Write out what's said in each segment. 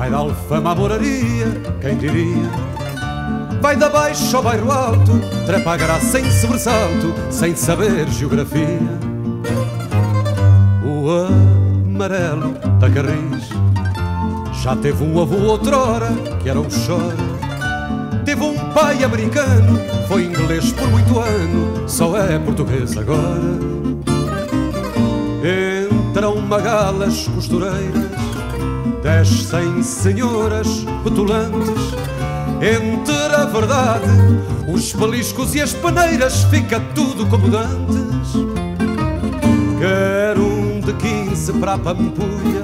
Vai da Alfama à Moraria, quem diria? Vai da baixo ao bairro alto Trepa a graça sem sobressalto Sem saber geografia. O amarelo da Carris Já teve um avô outrora Que era um choro. Teve um pai americano Foi inglês por muito ano Só é português agora. Entram magalas costureiras Descem senhoras petulantes Entre a verdade Os beliscos e as peneiras Fica tudo como dantes Quer um de quinze para a Pampulha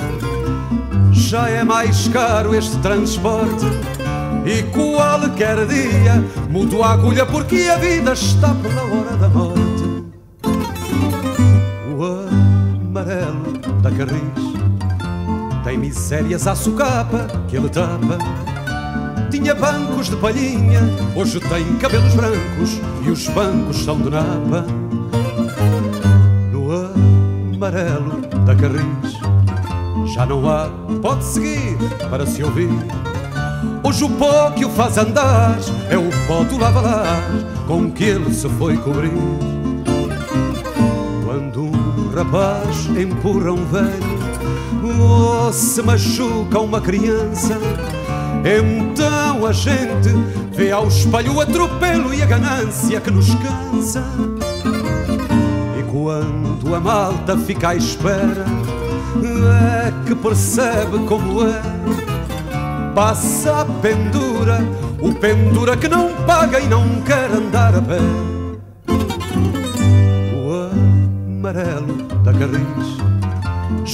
Já é mais caro este transporte. E qualquer dia Mudo a agulha porque a vida está pela hora Tem misérias à socapa que ele tapa. Tinha bancos de palhinha, hoje tem cabelos brancos E os bancos são de napa. No amarelo da Carris Já não há, pode seguir para se ouvir. Hoje o pó que o faz andar é o pó do lava com que ele se foi cobrir. Rapaz empurra um velho se machuca uma criança. Então a gente vê ao espelho o atropelo e a ganância que nos cansa. E quando a malta fica à espera, é que percebe como é. Passa a pendura, o pendura que não paga e não quer andar a pé. amarelo da Carris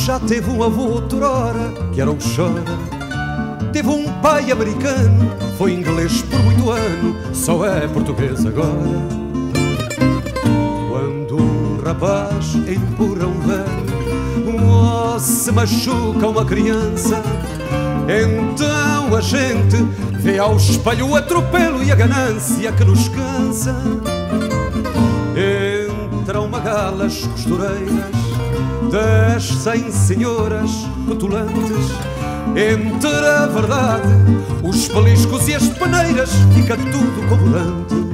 Já teve um avô outrora que era o chora Teve um pai americano, foi inglês por muito ano Só é português agora. Quando um rapaz empurra um velho Ou se machuca uma criança Então a gente vê ao espelho o atropelo e a ganância que nos cansa. Entram magalas costureiras Descem senhoras petulantes Entre a verdade, os peliscos e as peneiras Fica tudo como antes